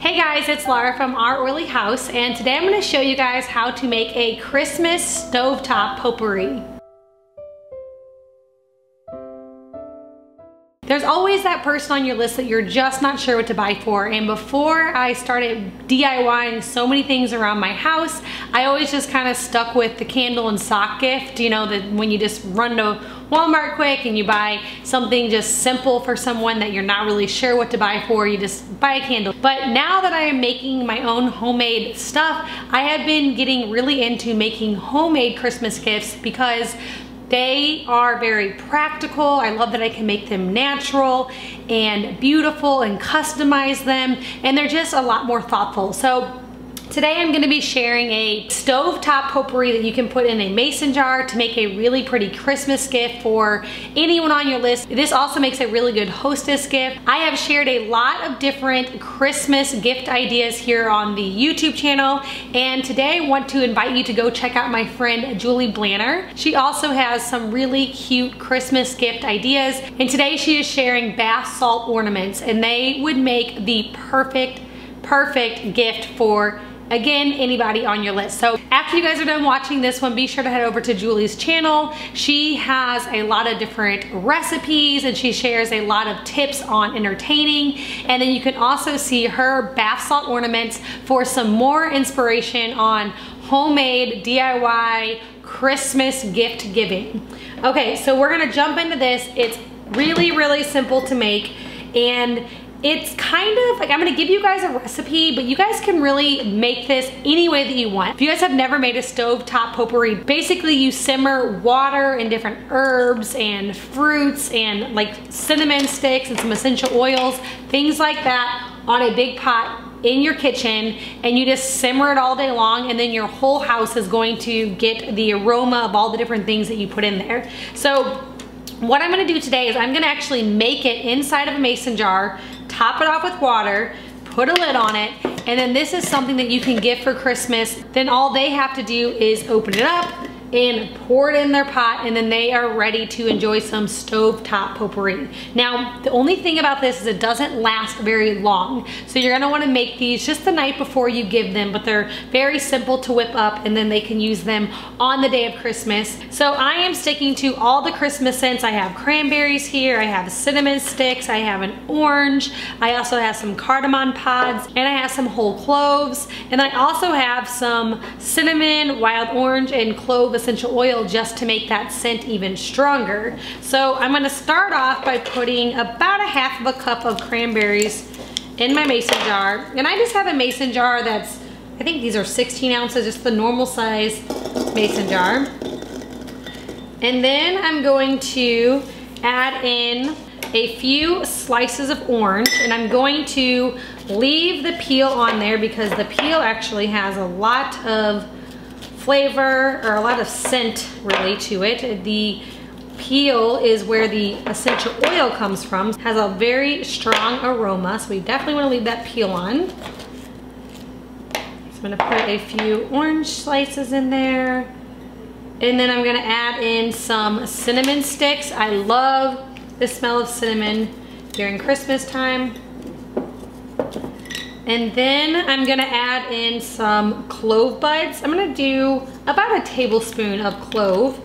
Hey guys, it's Laura from Our Oily House and today I'm going to show you guys how to make a Christmas stovetop potpourri. There's always that person on your list that you're just not sure what to buy for. And before I started DIYing so many things around my house, I always just kind of stuck with the candle and sock gift, you know, that when you just run to Walmart quick and you buy something just simple for someone that you're not really sure what to buy for, you just buy a candle. But now that I am making my own homemade stuff, I have been getting really into making homemade Christmas gifts because they are very practical. I love that I can make them natural and beautiful and customize them. And they're just a lot more thoughtful. So Today I'm gonna be sharing a stovetop potpourri that you can put in a mason jar to make a really pretty Christmas gift for anyone on your list. This also makes a really good hostess gift. I have shared a lot of different Christmas gift ideas here on the YouTube channel and today I want to invite you to go check out my friend Julie Blanner. She also has some really cute Christmas gift ideas and today she is sharing bath salt ornaments and they would make the perfect perfect gift for again, anybody on your list. So after you guys are done watching this one, be sure to head over to Julie's channel. She has a lot of different recipes and she shares a lot of tips on entertaining. And then you can also see her bath salt ornaments for some more inspiration on homemade DIY Christmas gift giving. Okay, so we're gonna jump into this. It's really, really simple to make and it's kind of like I'm gonna give you guys a recipe, but you guys can really make this any way that you want. If you guys have never made a stove top potpourri, basically you simmer water and different herbs and fruits and like cinnamon sticks and some essential oils, things like that on a big pot in your kitchen and you just simmer it all day long and then your whole house is going to get the aroma of all the different things that you put in there. So what I'm gonna do today is I'm gonna actually make it inside of a mason jar top it off with water, put a lid on it, and then this is something that you can give for Christmas. Then all they have to do is open it up, and pour it in their pot and then they are ready to enjoy some stovetop potpourri. Now, the only thing about this is it doesn't last very long. So you're gonna wanna make these just the night before you give them, but they're very simple to whip up and then they can use them on the day of Christmas. So I am sticking to all the Christmas scents. I have cranberries here, I have cinnamon sticks, I have an orange, I also have some cardamom pods, and I have some whole cloves, and I also have some cinnamon, wild orange, and clove essential oil just to make that scent even stronger. So I'm gonna start off by putting about a half of a cup of cranberries in my mason jar. And I just have a mason jar that's, I think these are 16 ounces, just the normal size mason jar. And then I'm going to add in a few slices of orange and I'm going to leave the peel on there because the peel actually has a lot of flavor or a lot of scent really to it. The peel is where the essential oil comes from. It has a very strong aroma, so we definitely want to leave that peel on. So I'm going to put a few orange slices in there. And then I'm going to add in some cinnamon sticks. I love the smell of cinnamon during Christmas time. And then I'm gonna add in some clove buds. I'm gonna do about a tablespoon of clove.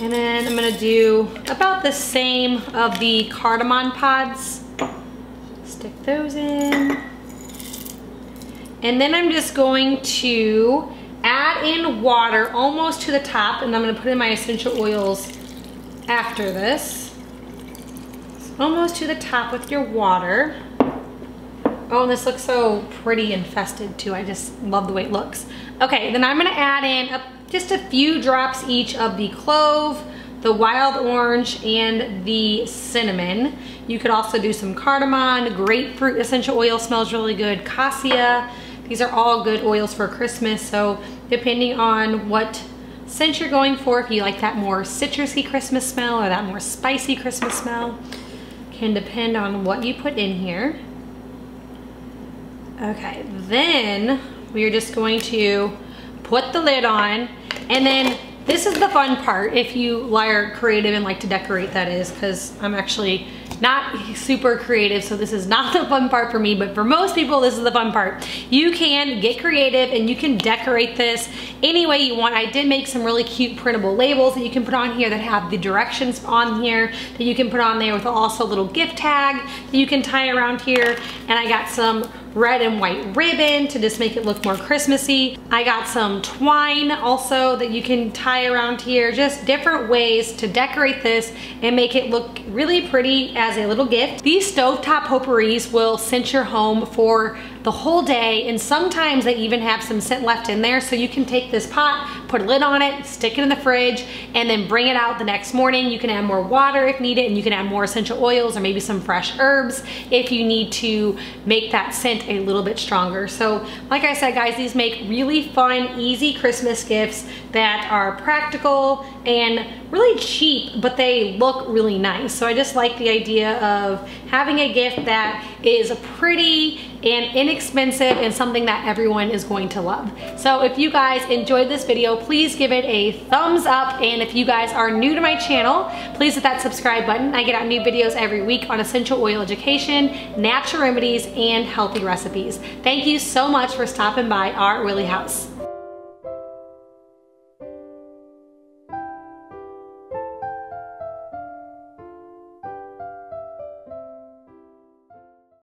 And then I'm gonna do about the same of the cardamom pods. Stick those in. And then I'm just going to add in water almost to the top and I'm gonna put in my essential oils after this almost to the top with your water. Oh, and this looks so pretty and festive too. I just love the way it looks. Okay, then I'm gonna add in a, just a few drops each of the clove, the wild orange, and the cinnamon. You could also do some cardamom, grapefruit essential oil smells really good, cassia. These are all good oils for Christmas, so depending on what scent you're going for, if you like that more citrusy Christmas smell or that more spicy Christmas smell, can depend on what you put in here. Okay, then we're just going to put the lid on and then this is the fun part if you are creative and like to decorate that is because I'm actually not super creative, so this is not the fun part for me, but for most people, this is the fun part. You can get creative and you can decorate this any way you want. I did make some really cute printable labels that you can put on here that have the directions on here that you can put on there with also a little gift tag that you can tie around here. And I got some red and white ribbon to just make it look more Christmassy. I got some twine also that you can tie around here, just different ways to decorate this and make it look really pretty as a little gift. These stovetop potpourris will scent your home for the whole day and sometimes they even have some scent left in there so you can take this pot, put a lid on it, stick it in the fridge and then bring it out the next morning. You can add more water if needed and you can add more essential oils or maybe some fresh herbs if you need to make that scent a little bit stronger. So like I said guys, these make really fun, easy Christmas gifts that are practical and really cheap, but they look really nice. So I just like the idea of having a gift that is pretty and inexpensive and something that everyone is going to love. So if you guys enjoyed this video, please give it a thumbs up. And if you guys are new to my channel, please hit that subscribe button. I get out new videos every week on essential oil education, natural remedies, and healthy recipes. Thank you so much for stopping by our oily house.